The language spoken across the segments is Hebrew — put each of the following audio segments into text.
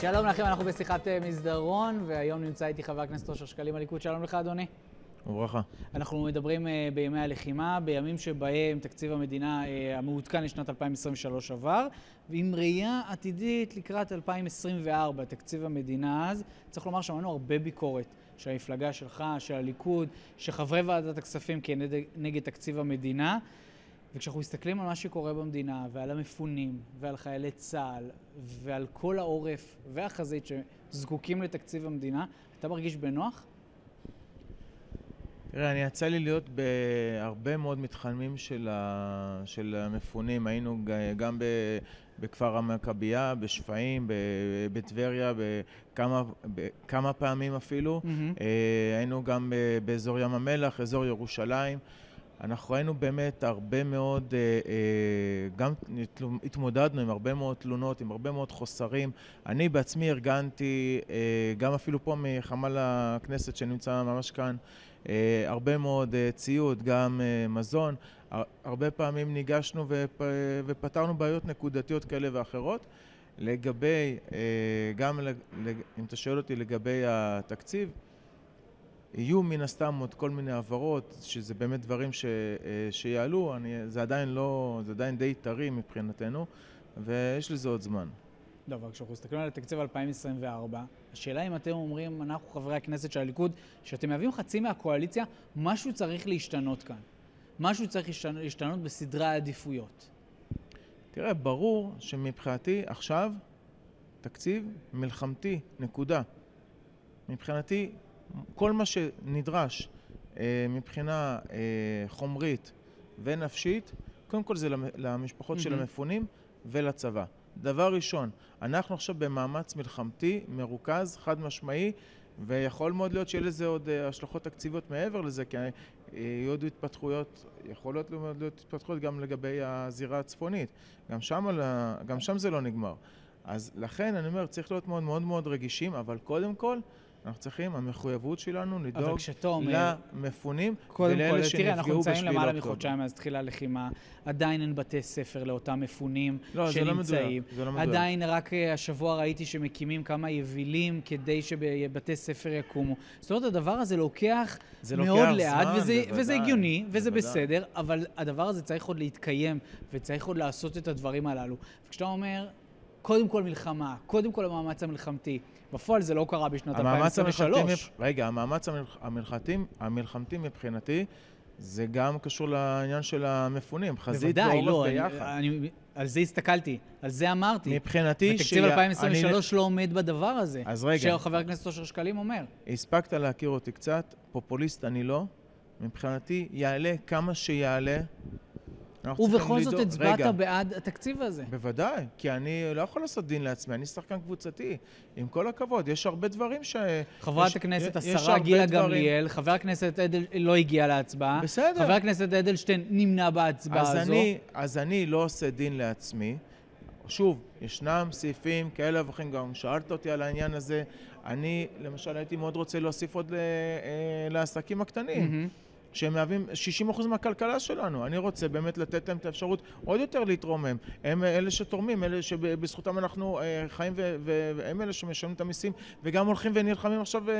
שלום לכם, אנחנו בשיחת אה, מסדרון, והיום נמצא איתי חבר הכנסת אושר שקלים הליכוד. שלום לך, אדוני. וברכה. אנחנו מדברים אה, בימי הלחימה, בימים שבהם תקציב המדינה אה, המעודכן לשנת 2023 עבר, ועם ראייה עתידית לקראת 2024, תקציב המדינה אז, צריך לומר שמענו הרבה ביקורת של המפלגה שלך, של הליכוד, של חברי ועדת הכספים כנגד תקציב המדינה. וכשאנחנו מסתכלים על מה שקורה במדינה, ועל המפונים, ועל חיילי צה"ל, ועל כל העורף והחזית שזקוקים לתקציב המדינה, אתה מרגיש בנוח? תראה, אני יצא לי להיות בהרבה מאוד מתחמים של, ה... של המפונים. היינו גם ב... בכפר המכבייה, בשפיים, בטבריה, בכמה, בכמה פעמים אפילו. Mm-hmm. היינו גם באזור ים המלח, אזור ירושלים. אנחנו ראינו באמת הרבה מאוד, אה, אה, גם התמודדנו עם הרבה מאוד תלונות, עם הרבה מאוד חוסרים. אני בעצמי ארגנתי, אה, גם אפילו פה מחמ"ל הכנסת שנמצא ממש כאן, הרבה מאוד ציוד, גם מזון. הרבה פעמים ניגשנו ופתרנו בעיות נקודתיות כאלה ואחרות. לגבי, גם אם אתה שואל אותי לגבי התקציב, יהיו מן הסתם עוד כל מיני הבהרות, שזה באמת דברים ש, אה, שיעלו, אני, זה עדיין לא, זה עדיין די טרי מבחינתנו, ויש לזה עוד זמן. לא, אבל כשאנחנו מסתכלים על התקציב 2024, השאלה אם אתם אומרים, אנחנו חברי הכנסת של הליכוד, שאתם מהווים חצי מהקואליציה, משהו צריך להשתנות כאן. משהו צריך להשתנות בסדרי העדיפויות. תראה, ברור שמבחינתי עכשיו תקציב מלחמתי, נקודה. מבחינתי כל מה שנדרש אה, מבחינה אה, חומרית ונפשית, קודם כל זה למשפחות mm-hmm. של המפונים ולצבא. דבר ראשון, אנחנו עכשיו במאמץ מלחמתי, מרוכז, חד משמעי, ויכול מאוד להיות שיהיה לזה עוד אה, השלכות תקציביות מעבר לזה, כי יהיו עוד התפתחויות, יכולות להיות התפתחויות גם לגבי הזירה הצפונית. גם שם, גם שם זה לא נגמר. אז לכן אני אומר, צריך להיות מאוד מאוד מאוד רגישים, אבל קודם כל, אנחנו צריכים, המחויבות שלנו לדאוג למפונים ולאלה שנפגעו תראה, אנחנו נמצאים למעלה מחודשיים מאז תחילה הלחימה, עדיין אין בתי ספר לאותם מפונים לא, שנמצאים. זה לא מדויק, לא מדויק. עדיין רק אה, השבוע ראיתי שמקימים כמה יבילים כדי שבתי ספר יקומו. זאת אומרת, הדבר הזה לוקח מאוד לאט, וזה, וזה הגיוני, וזה בוודאי. בסדר, אבל הדבר הזה צריך עוד להתקיים, וצריך עוד לעשות את הדברים הללו. וכשאתה אומר, קודם כל מלחמה, קודם כל המאמץ המלחמתי. בפועל זה לא קרה בשנת 2023. רגע, המאמץ המלחמתי, המלחמתי מבחינתי, זה גם קשור לעניין של המפונים, חזית ועורף לא, ביחד. אני, אני, על זה הסתכלתי, על זה אמרתי. מבחינתי... ותקציב 2023 אני... לא עומד בדבר הזה. אז רגע. שחבר הכנסת אושר שקלים אומר. הספקת להכיר אותי קצת, פופוליסט אני לא. מבחינתי, יעלה כמה שיעלה. ובכל זאת הצבעת בעד התקציב הזה. בוודאי, כי אני לא יכול לעשות דין לעצמי, אני שחקן קבוצתי. עם כל הכבוד, יש הרבה דברים ש... חברת הכנסת השרה גילה גמליאל, חבר הכנסת אדל לא הגיע להצבעה. בסדר. חבר הכנסת אדלשטיין נמנע בהצבעה אז הזו. אני, אז אני לא עושה דין לעצמי. שוב, ישנם סעיפים כאלה ואחרים, גם שאלת אותי על העניין הזה. אני, למשל, הייתי מאוד רוצה להוסיף עוד ל, אה, לעסקים הקטנים. Mm-hmm. שהם מהווים 60% מהכלכלה שלנו. אני רוצה באמת לתת להם את האפשרות עוד יותר להתרומם. הם אלה שתורמים, אלה שבזכותם אנחנו אה, חיים והם אלה שמשלמים את המיסים וגם הולכים ונלחמים עכשיו בשתי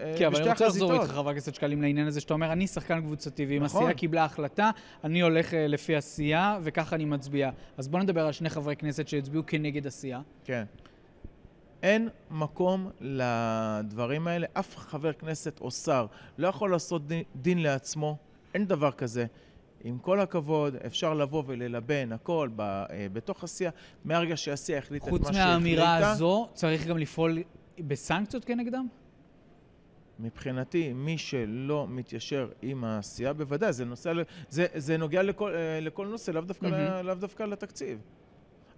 החזיתות. כן, אבל אני רוצה לחזור איתך, חבר הכנסת שקלים, לעניין הזה שאתה אומר, אני שחקן קבוצתי, ואם נכון. הסיעה קיבלה החלטה, אני הולך אה, לפי הסיעה וככה אני מצביע. אז בוא נדבר על שני חברי כנסת שהצביעו כנגד הסיעה. כן. אין מקום לדברים האלה. אף חבר כנסת או שר לא יכול לעשות דין, דין לעצמו, אין דבר כזה. עם כל הכבוד, אפשר לבוא וללבן הכל ב, אה, בתוך השיח, מהרגע שהשיח החליט את מה שהחליטה. חוץ מהאמירה הזו, צריך גם לפעול בסנקציות כנגדם? מבחינתי, מי שלא מתיישר עם העשייה, בוודאי, זה, נושא, זה, זה נוגע לכל, אה, לכל נושא, לאו דווקא, mm-hmm. לאו דווקא לתקציב.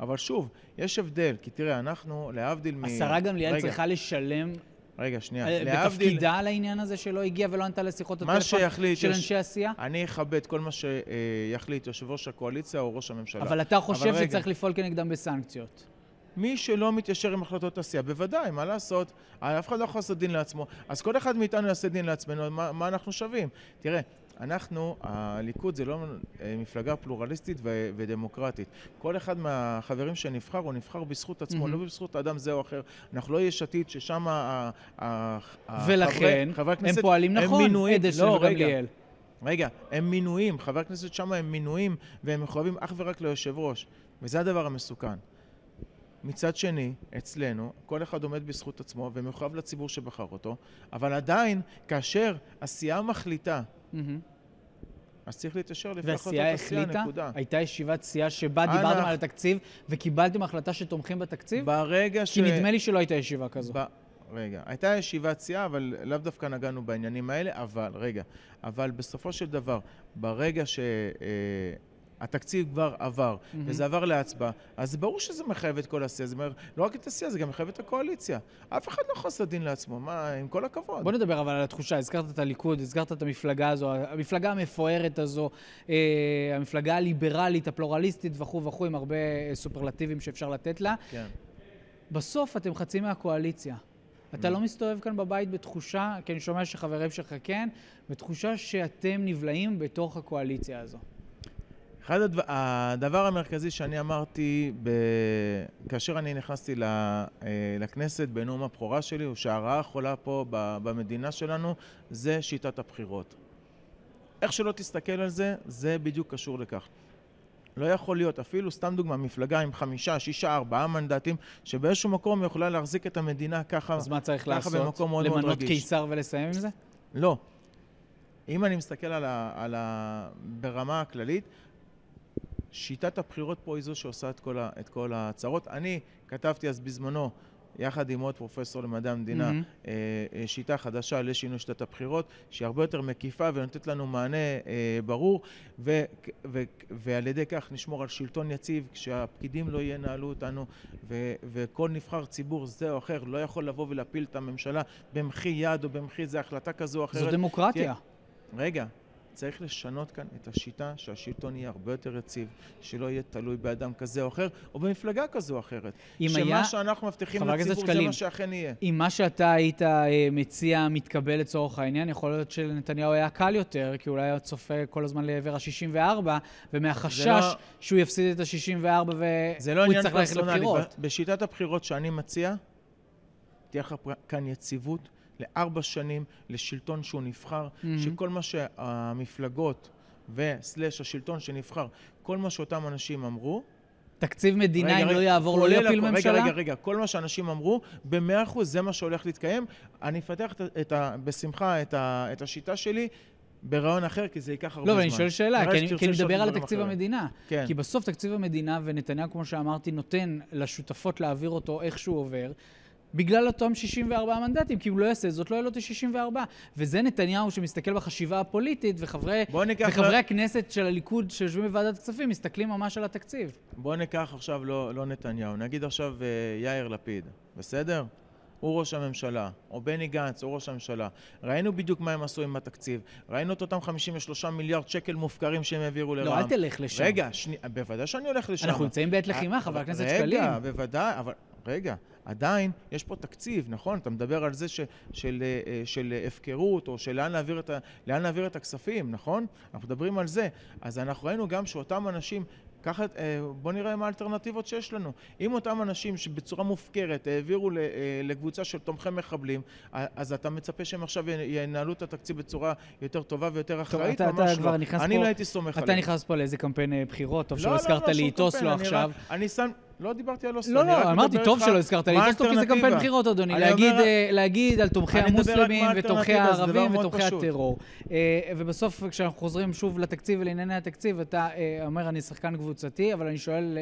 אבל שוב, יש הבדל, כי תראה, אנחנו, להבדיל מ... השרה גמליאל צריכה לשלם... רגע, שנייה. להבדיל... בתפקידה על העניין הזה שלא הגיע ולא ענתה לשיחות הטלפון של יש... אנשי הסיעה? אני אכבד כל מה שיחליט יושב ראש הקואליציה או ראש הממשלה. אבל אתה חושב אבל שצריך רגע... לפעול כנגדם בסנקציות. מי שלא מתיישר עם החלטות הסיעה, בוודאי, מה לעשות? אף אחד לא יכול לעשות דין לעצמו. אז כל אחד מאיתנו יעשה דין לעצמנו, מה, מה אנחנו שווים? תראה, אנחנו, הליכוד זה לא אה, מפלגה פלורליסטית ו- ודמוקרטית. כל אחד מהחברים שנבחר, הוא נבחר בזכות עצמו, mm-hmm. לא בזכות אדם זה או אחר. אנחנו לא יש עתיד ששם ולכן, חברי הכנסת הם פועלים הם נכון, מינויים, אדלשטיין לא, וגמליאל. רגע, הם מינויים, חברי הכנסת שם הם מינויים, והם מחויבים אך ורק ליושב ראש, וזה הדבר המסוכן. מצד שני, אצלנו, כל אחד עומד בזכות עצמו ומחויב לציבור שבחר אותו, אבל עדיין, כאשר הסיעה מחליטה mm-hmm. אז צריך להתיישר לפי החלטות הסיעה, נקודה. הייתה ישיבת סיעה שבה דיברתם על התקציב וקיבלתם החלטה שתומכים בתקציב? ברגע ש... כי נדמה לי שלא הייתה ישיבה כזו. ב... רגע, הייתה ישיבת סיעה, אבל לאו דווקא נגענו בעניינים האלה, אבל, רגע, אבל בסופו של דבר, ברגע ש... אה, התקציב כבר עבר, mm-hmm. וזה עבר להצבעה, אז ברור שזה מחייב את כל הסיעה. זה אומר, לא רק את הסיעה, זה גם מחייב את הקואליציה. אף אחד לא יכול לעשות דין לעצמו, מה, עם כל הכבוד. בוא נדבר אבל על התחושה, הזכרת את הליכוד, הזכרת את המפלגה הזו, המפלגה המפוארת הזו, אה, המפלגה הליברלית, הפלורליסטית וכו' וכו', עם הרבה סופרלטיבים שאפשר לתת לה. כן. בסוף אתם חצי מהקואליציה. אתה לא מסתובב כאן בבית בתחושה, כי אני שומע שחברים שלך כן, בתחושה שאתם נבלעים בתוך הקואליציה הזו. אחד הדבר, הדבר המרכזי שאני אמרתי ב... כאשר אני נכנסתי אה, לכנסת בנאום הבכורה שלי, הוא שהרעה החולה פה במדינה שלנו זה שיטת הבחירות. איך שלא תסתכל על זה, זה בדיוק קשור לכך. לא יכול להיות, אפילו סתם דוגמה, מפלגה עם חמישה, שישה, ארבעה מנדטים, שבאיזשהו מקום יכולה להחזיק את המדינה ככה, אז מה צריך לעשות? במקום מאוד מאוד רגיש. למנות קיסר ולסיים עם זה? לא. אם אני מסתכל על ה, על ה, ברמה הכללית, שיטת הבחירות פה היא זו שעושה את כל, ה, את כל הצרות. אני כתבתי אז בזמנו, יחד עם עוד פרופסור למדעי המדינה, mm-hmm. שיטה חדשה לשינוי שיטת הבחירות, שהיא הרבה יותר מקיפה ונותנת לנו מענה אה, ברור, ו, ו, ועל ידי כך נשמור על שלטון יציב, כשהפקידים לא ינהלו אותנו, ו, וכל נבחר ציבור זה או אחר לא יכול לבוא ולהפיל את הממשלה במחי יד או במחי איזה החלטה כזו או אחרת. זו דמוקרטיה. רגע, צריך לשנות כאן את השיטה שהשלטון יהיה הרבה יותר יציב, שלא יהיה תלוי באדם כזה או אחר, או במפלגה כזו או אחרת. שמה היה... שאנחנו מבטיחים לציבור שקלים, זה מה שאכן יהיה. אם מה שאתה היית אה, מציע מתקבל לצורך העניין, יכול להיות שלנתניהו היה קל יותר, כי אולי היה צופה כל הזמן לעבר ה-64, ומהחשש לא... שהוא יפסיד את ה-64 והוא לא יצטרך ללכת לבחירות. בשיטת הבחירות שאני מציע, תהיה לך כאן יציבות. לארבע שנים לשלטון שהוא נבחר, mm-hmm. שכל מה שהמפלגות וסלש השלטון שנבחר, כל מה שאותם אנשים אמרו, תקציב מדינה, אם לא יעבור, לא יפיל רגע, ממשלה? רגע, רגע, רגע, כל מה שאנשים אמרו, במאה אחוז זה מה שהולך להתקיים. אני אפתח את, את ה, בשמחה את, ה, את השיטה שלי. ברעיון אחר, כי זה ייקח הרבה לא, זמן. לא, ואני שואל שאלה, כי אני, כי אני מדבר על תקציב המדינה. כן. כי בסוף תקציב המדינה, ונתניהו, כמו שאמרתי, נותן לשותפות להעביר אותו איך שהוא עובר. בגלל אותם 64 מנדטים, כי אם לא יעשה זאת, לא יהיה לו את ה-64. וזה נתניהו שמסתכל בחשיבה הפוליטית, וחברי, וחברי לה... הכנסת של הליכוד שיושבים בוועדת הכספים מסתכלים ממש על התקציב. בוא ניקח עכשיו לא, לא נתניהו, נגיד עכשיו uh, יאיר לפיד, בסדר? הוא ראש הממשלה, או בני גנץ, הוא ראש הממשלה. ראינו בדיוק מה הם עשו עם התקציב. ראינו את אותם 53 מיליארד שקל מופקרים שהם העבירו לרע"מ. לא, אל תלך לשם. רגע, שני, בוודאי שאני הולך לשם. אנחנו נמצאים בעת לחימה, חבר הכנסת שקלים. רגע, בוודאי, אבל רגע, עדיין יש פה תקציב, נכון? אתה מדבר על זה ש, של, אה, של הפקרות, או של לאן להעביר, את ה, לאן להעביר את הכספים, נכון? אנחנו מדברים על זה. אז אנחנו ראינו גם שאותם אנשים ככה, אה, בוא נראה מה האלטרנטיבות שיש לנו. אם אותם אנשים שבצורה מופקרת העבירו אה, לקבוצה של תומכי מחבלים, אז אתה מצפה שהם עכשיו ינהלו את התקציב בצורה יותר טובה ויותר אחראית? טוב, אתה, אתה לא. אני לא הייתי סומך עליהם. אתה נכנס פה לאיזה קמפיין בחירות, טוב לא, שלא לא, הזכרת לא, לי את אוסלו עכשיו. אני שם... לא דיברתי על אוסלו. לא, לא, אמרתי, טוב שלא הזכרת לי. אוסלו כי זה קמפיין בחירות, אדוני. להגיד, אה, להגיד על תומכי המוסלמים ותומכי הערבים ותומכי הטרור. אה, ובסוף, כשאנחנו חוזרים שוב לתקציב ולענייני התקציב, אתה אה, אומר, אני שחקן קבוצתי, אבל אני שואל,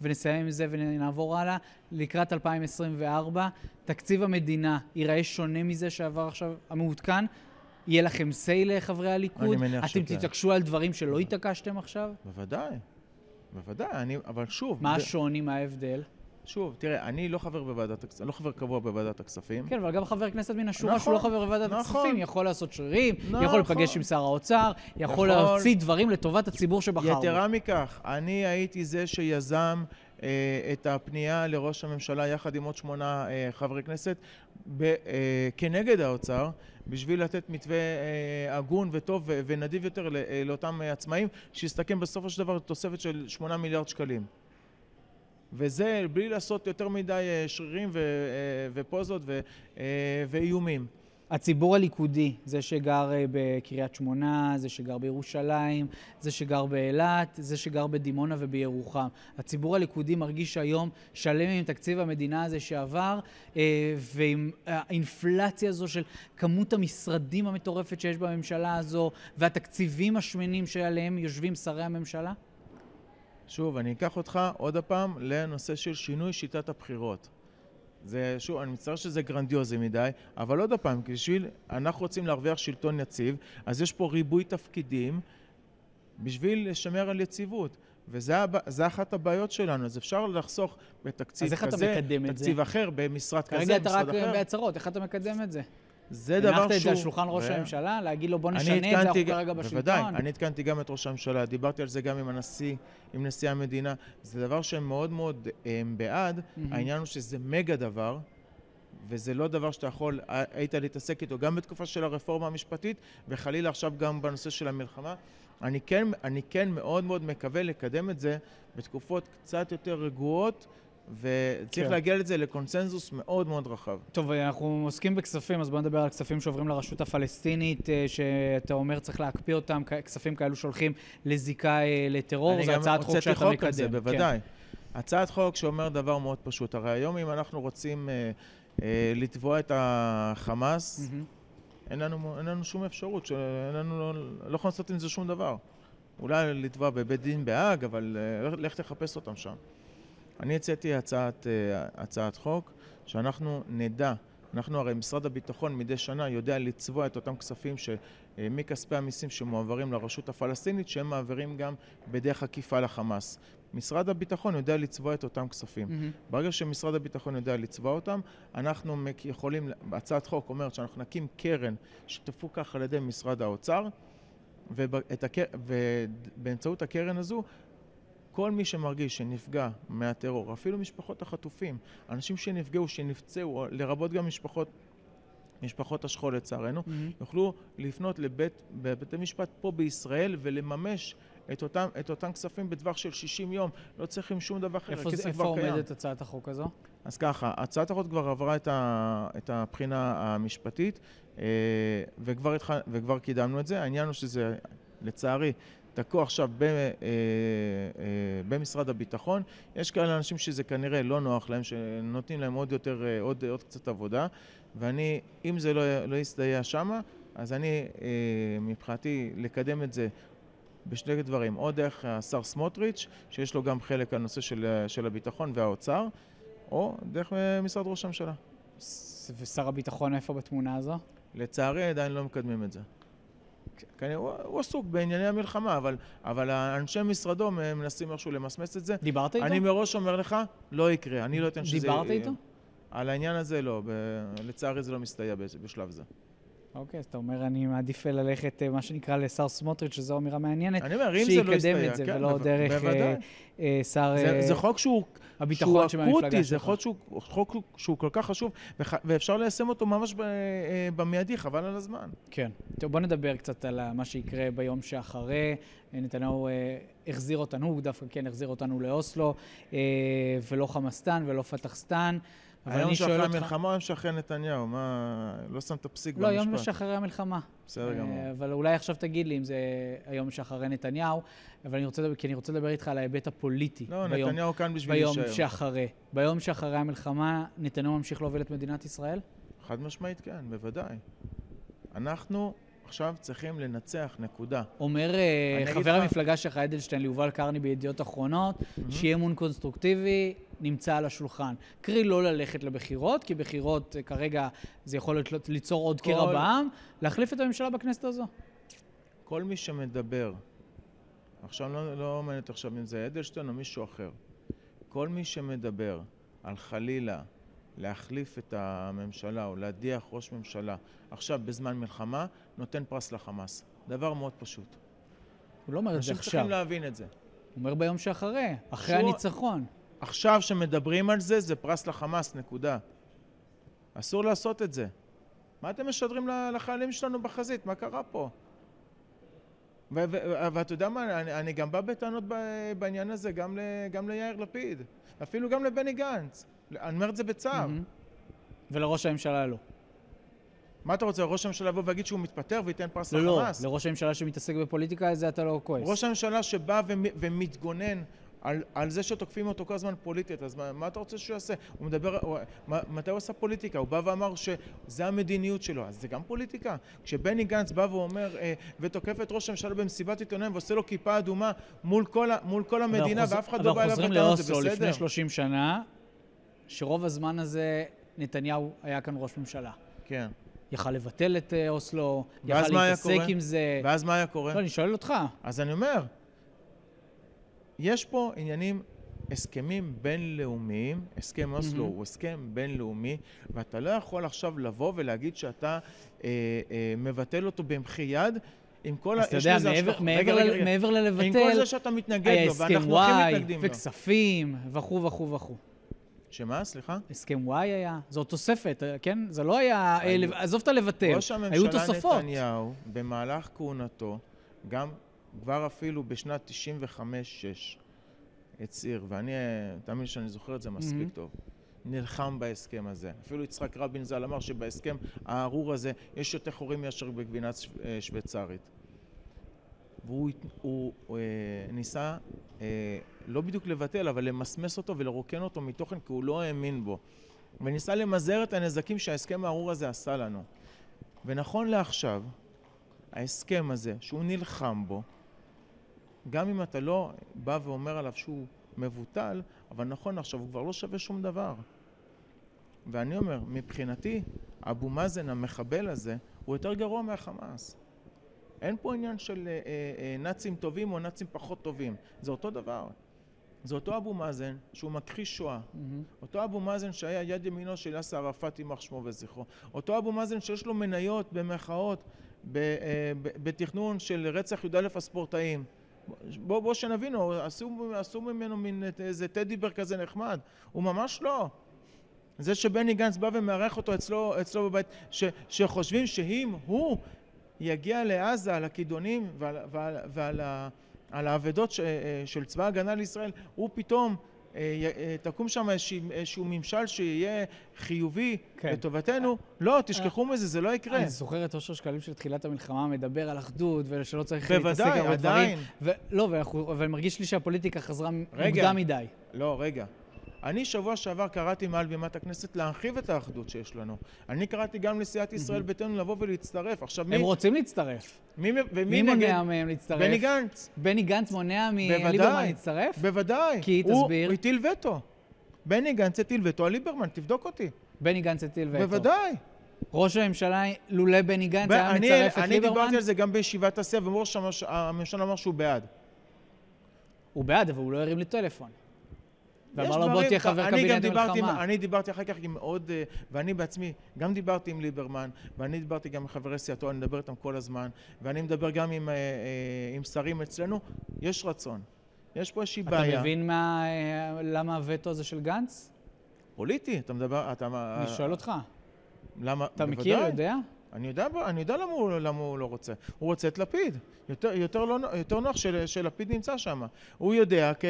ונסיים עם זה ונעבור הלאה, לקראת 2024, תקציב המדינה ייראה שונה מזה שעבר עכשיו, המעודכן? יהיה לכם say לחברי הליכוד? אני מניח שכן. אתם תתעקשו על דברים שלא התעקשתם עכשיו? בוודאי. בוודאי, אני, אבל שוב... מה השוני, מה ההבדל? שוב, תראה, אני לא חבר בוועדת הכספים, לא חבר קבוע בוועדת הכספים. כן, אבל גם חבר כנסת מן השורה נכון, שהוא לא חבר בוועדת נכון, הכספים, יכול לעשות שרירים, נכון, יכול להיפגש עם שר האוצר, יכול נכון, להוציא דברים לטוטובת הציבור שבחר. יתרה מכך, אני הייתי זה שיזם אה, את הפנייה לראש הממשלה יחד עם עוד שמונה אה, חברי כנסת ב, אה, כנגד האוצר, בשביל לתת מתווה אה, הגון וטוב ונדיב יותר אה, לאותם אה, עצמאים, שיסתכם בסופו של דבר תוספת של 8 מיליארד שקלים. וזה בלי לעשות יותר מדי שרירים ופוזות ואיומים. הציבור הליכודי, זה שגר אה, בקריית שמונה, זה שגר בירושלים, זה שגר באילת, זה שגר בדימונה ובירוחם. הציבור הליכודי מרגיש היום שלם עם תקציב המדינה הזה שעבר, אה, ועם האינפלציה הזו של כמות המשרדים המטורפת שיש בממשלה הזו, והתקציבים השמנים שעליהם יושבים שרי הממשלה? שוב, אני אקח אותך עוד הפעם לנושא של שינוי שיטת הבחירות. זה, שוב, אני מצטער שזה גרנדיוזי מדי, אבל עוד פעם, בשביל, אנחנו רוצים להרוויח שלטון יציב, אז יש פה ריבוי תפקידים בשביל לשמר על יציבות. וזה אחת הבעיות שלנו, אז אפשר לחסוך בתקציב כזה? תקציב אחר, במשרד כזה, כרגע אתה רק אחר. בהצהרות, איך אתה מקדם את זה? זה דבר שהוא... הנחת את זה על שולחן ראש ו- הממשלה? להגיד לו בוא נשנה את זה, אנחנו כרגע בשלטון? בוודאי, אני עדכנתי גם את ראש הממשלה, דיברתי על זה גם עם הנשיא, עם נשיא המדינה. זה דבר שהם מאוד מאוד הם בעד, מהמם. העניין הוא שזה מגה דבר, וזה לא דבר שאתה יכול, ה- היית להתעסק איתו גם בתקופה של הרפורמה המשפטית, וחלילה עכשיו גם בנושא של המלחמה. אני כן, אני כן מאוד מאוד מקווה לקדם את זה בתקופות קצת יותר רגועות, וצריך כן. להגיע לזה לקונסנזוס מאוד מאוד רחב. טוב, אנחנו עוסקים בכספים, אז בוא נדבר על כספים שעוברים לרשות הפלסטינית, אה, שאתה אומר צריך להקפיא אותם, כספים כאלו שהולכים לזיקה אה, לטרור, אני זו גם הצעת חוק הוצאתי שאתה חוק מקדם. על זה, כן. בוודאי. הצעת חוק שאומר דבר מאוד פשוט. הרי היום אם אנחנו רוצים אה, אה, לתבוע את החמאס, מהמם. אין לנו, אין לנו שום אפשרות, אין לנו, לא, לא יכולים לעשות עם זה שום דבר. אולי לתבוע בבית דין בהאג, אבל אה, לך תחפש אותם שם. אני הצאתי הצעת, אה, הצעת חוק שאנחנו נדע, אנחנו הרי משרד הביטחון מדי שנה יודע לצבוע את אותם כספים ש, אה, מכספי המיסים שמועברים לרשות הפלסטינית, שהם מעבירים גם בדרך עקיפה לחמאס. משרד הביטחון יודע לצבוע את אותם כספים. מהמם. ברגע שמשרד הביטחון יודע לצבוע אותם, אנחנו יכולים, הצעת חוק אומרת שאנחנו נקים קרן שתפוקח על ידי משרד האוצר, ובאמצעות הקרן הזו, כל מי שמרגיש שנפגע מהטרור, אפילו משפחות החטופים, אנשים שנפגעו, שנפצעו, לרבות גם משפחות, משפחות השכול לצערנו, מהמם. יוכלו לפנות לבית, בבתי משפט פה בישראל ולממש את אותם, את אותם כספים בטווח של 60 יום. לא צריכים שום דבר אחר, איפה הכסף איפה כבר קיים. עומדת הצעת החוק הזו? אז ככה, הצעת החוק כבר עברה את, ה, את הבחינה המשפטית אה, וכבר, התח, וכבר קידמנו את זה. העניין הוא שזה, לצערי, תקוע עכשיו ב, אה, אה, במשרד הביטחון. יש כאלה אנשים שזה כנראה לא נוח להם, שנותנים להם עוד יותר, אה, עוד, עוד קצת עבודה, ואני, אם זה לא, לא יסתייע שמה, אז אני, אה, מבחינתי, לקדם את זה בשני דברים, או דרך השר סמוטריץ', שיש לו גם חלק על נושא של, של הביטחון והאוצר, או דרך אה, משרד ראש הממשלה. ושר הביטחון איפה בתמונה הזו? לצערי עדיין לא מקדמים את זה. כנראה, הוא, הוא עסוק בענייני המלחמה, אבל, אבל אנשי משרדו מנסים איכשהו למסמס את זה. דיברת איתו? אני מראש אומר לך, לא יקרה, אני לא אתן שזה... דיברת איתו? על העניין הזה לא, ב... לצערי זה לא מסתייע בש- בשלב זה. אוקיי, אז אתה אומר, אני מעדיף ללכת, אה, מה שנקרא, לשר סמוטריץ', שזו אמירה מעניינת, אני אומר, אם זה לא יסתייע, שיקדם את זה, כן, ולא דרך אה. אה, שר זה, זה חוק שהוא, הביטחון שהוא שבמפלגה אקוטי, זה שלך. חוק שהוא, חוק שהוא כל כך חשוב, וח, ואפשר ליישם אותו ממש ב, במיידי, חבל על הזמן. כן. טוב, בוא נדבר קצת על מה שיקרה ביום שאחרי. נתניהו אה, החזיר אותנו, הוא דווקא כן החזיר אותנו לאוסלו, אה, ולא חמאסטן ולא פתחסטן. אבל היום אני שואל שאחרי אותך... המלחמה, היום שאחרי נתניהו, מה... לא שם את הפסיק לא, במשפט. יום שאחרי המלחמה. בסדר אה, גמור. אבל אולי עכשיו תגיד לי אם זה היום שאחרי נתניהו, אבל אני רוצה כי אני רוצה לדבר איתך על ההיבט הפוליטי. לא, ביום, נתניהו כאן בשביל ביום להישאר. שאחרי. ביום שאחרי המלחמה, נתניהו ממשיך להוביל את מדינת ישראל? חד משמעית כן, בוודאי. אנחנו עכשיו צריכים לנצח, נקודה. אומר אה, חבר המפלגה שלך, אדלשטיין, ליובל קרני בידיעות אחרונות, שאי אמון קונסטרוקטיבי נמצא על השולחן. קרי, לא ללכת לבחירות, כי בחירות אה, כרגע זה יכול להיות- ליצור עוד קרע בעם, להחליף את הממשלה בכנסת הזו. כל מי שמדבר, עכשיו לא, לא מעניין עכשיו אם זה אדלשטיין או מישהו אחר, כל מי שמדבר על חלילה להחליף את הממשלה או להדיח ראש ממשלה עכשיו בזמן מלחמה, נותן פרס לחמאס. דבר מאוד פשוט. הוא לא אומר את זה אנשים עכשיו. צריכים להבין את זה. הוא אומר ביום שאחרי, אחרי שהוא- הניצחון. עכשיו שמדברים על זה, זה פרס לחמאס, נקודה. אסור לעשות את זה. מה אתם משדרים לחיילים שלנו בחזית? מה קרה פה? ואתה יודע מה, אני, אני גם בא בטענות בעניין הזה גם, ל, גם ליאיר לפיד, אפילו גם לבני גנץ. אני אומר את זה בצער. ולראש הממשלה לא. מה אתה רוצה, ראש הממשלה יבוא ויגיד שהוא מתפטר וייתן פרס לא, לחמאס? לא, לראש הממשלה שמתעסק בפוליטיקה, זה אתה לא כועס. ראש הממשלה שבא ומתגונן על, על זה שתוקפים אותו כל הזמן פוליטית, אז מה, מה אתה רוצה שהוא יעשה? הוא מדבר, הוא, מה, מתי הוא עשה פוליטיקה? הוא בא ואמר שזה המדיניות שלו, אז זה גם פוליטיקה? כשבני גנץ בא ואומר אה, ותוקף את ראש הממשלה במסיבת עיתונאים ועושה לו כיפה אדומה מול כל, מול כל המדינה ואף אחד לא בא אליו בטענות, זה בסדר? אנחנו חוזרים לאוסלו לפני 30 שנה, שרוב הזמן הזה נתניהו היה כאן ראש ממשלה. כן. יכל לבטל את אה, אוסלו, יכל להתעסק עם זה. ואז מה היה קורה? לא, אני שואל אותך. אז אני אומר, יש פה עניינים, הסכמים בינלאומיים, הסכם אוסלו mm-hmm. הוא הסכם בינלאומי, ואתה לא יכול עכשיו לבוא ולהגיד שאתה אה, אה, מבטל אותו במחי יד. עם כל ה... אז אתה יודע, מעבר, מעבר, רגע, רגע, מעבר ללבטל, עם כל זה שאתה מתנגד לו, ואנחנו הכי מתנגדים לו. וכספים, וכו' וכו' וכו'. שמה? סליחה? הסכם וואי היה, זו תוספת, כן? זה לא היה, עזוב את היו תוספות. ראש הממשלה נתניהו, במהלך כהונתו, גם כבר אפילו בשנת 95-6 הצהיר, ואני, תאמין שאני זוכר את זה מספיק mm-hmm. טוב, נלחם בהסכם הזה. אפילו יצחק רבין ז"ל אמר שבהסכם הארור הזה יש יותר חורים מאשר בגבינה אה, שוויצרית. והוא הוא, הוא, אה, ניסה אה, לא בדיוק לבטל, אבל למסמס אותו ולרוקן אותו מתוכן כי הוא לא האמין בו. וניסה למזער את הנזקים שההסכם הארור הזה עשה לנו. ונכון לעכשיו, ההסכם הזה, שהוא נלחם בו, גם אם אתה לא בא ואומר עליו שהוא מבוטל, אבל נכון עכשיו הוא כבר לא שווה שום דבר. ואני אומר, מבחינתי, אבו מאזן המחבל הזה הוא יותר גרוע מהחמאס. אין פה עניין של אה, אה, נאצים טובים או נאצים פחות טובים, זה אותו דבר. זה אותו אבו מאזן שהוא מכחיש שואה, mm-hmm. אותו אבו מאזן שהיה יד ימינו של יאסר ערפאת יימח שמו וזכרו, אותו אבו מאזן שיש לו מניות במחאות אה, בתכנון של רצח י"א הספורטאים בוא, בוא שנבין, עשו, עשו ממנו מין איזה טדיבר כזה נחמד, הוא ממש לא. זה שבני גנץ בא ומארח אותו אצלו, אצלו בבית, ש, שחושבים שאם הוא יגיע לעזה על הכידונים ועל, ועל, ועל על האבדות של צבא ההגנה לישראל, הוא פתאום אה, אה, תקום שם איזשהו ממשל שיהיה חיובי כן. לטובתנו, לא, תשכחו מזה, זה לא יקרה. אני זוכר את אושר שקלים של תחילת המלחמה מדבר על אחדות ושלא צריך להתעסק הרבה דברים. בוודאי, עדיין. לא, ומרגיש לי שהפוליטיקה חזרה מוקדם מדי. לא, רגע. אני שבוע שעבר קראתי מעל בימת הכנסת להרחיב את האחדות שיש לנו. אני קראתי גם לסיעת ישראל ביתנו לבוא ולהצטרף. עכשיו מי... הם רוצים להצטרף. מי, ומי מי מונע מהם להצטרף? בני גנץ. בני גנץ מונע מליברמן להצטרף? בוודאי. כי תסביר. הוא הטיל וטו. בני גנץ הטיל וטו על ליברמן, תבדוק אותי. בני גנץ הטיל וטו. בוודאי. ראש הממשלה, לולא בני גנץ, היה מצרף את ליברמן? אני דיברתי על זה גם בישיבת הסיעה, וראש הממשלה אמר שהוא בעד. הוא בעד, אבל הוא לא הרים לי טלפון. ואמר לו, בוא תהיה חבר קבינט במלחמה. אני דיברתי אחר כך עם עוד, אה, ואני בעצמי גם דיברתי עם ליברמן, ואני דיברתי גם עם חברי סיעתו, אני מדבר איתם כל הזמן, ואני מדבר גם עם, אה, אה, עם שרים אצלנו, יש רצון. יש פה איזושהי בעיה. אתה מבין מה, למה הווטו הזה של גנץ? פוליטי, אתה מדבר, אתה... אני שואל אותך. למה? אתה בוודאי. מכיר, יודע? אני יודע, אני יודע למה, הוא, למה הוא לא רוצה. הוא רוצה את לפיד. יותר, יותר, לא, יותר נוח של, שלפיד נמצא שם. הוא יודע, כי...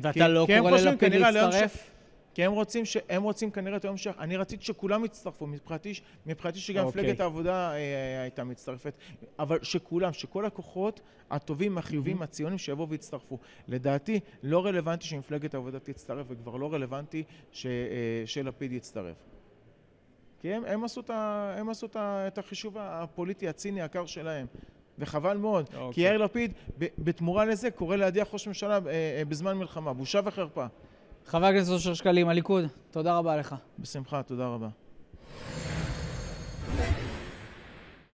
ואתה כי, לא כי קורא ללפיד להצטרף? כי הם רוצים, ש, הם רוצים כנראה את היום ש... אני רציתי שכולם יצטרפו, מבחינתי, מבחינתי שגם אוקיי. מפלגת okay. העבודה אה, אה, הייתה מצטרפת, אבל שכולם, שכל הכוחות הטובים, החיובים, mm-hmm. הציונים, שיבואו ויצטרפו. לדעתי, לא רלוונטי שמפלגת העבודה תצטרף, וכבר לא רלוונטי ש, אה, שלפיד יצטרף. כי הם, הם עשו, את, ה, הם עשו את, ה, את החישוב הפוליטי הציני הקר שלהם. וחבל מאוד, okay. כי אוקיי. יאיר לפיד בתמורה לזה קורא להדיח ראש ממשלה אה, אה, בזמן מלחמה, בושה וחרפה. חבר הכנסת אושר שקלים, הליכוד, תודה רבה לך. בשמחה, תודה רבה.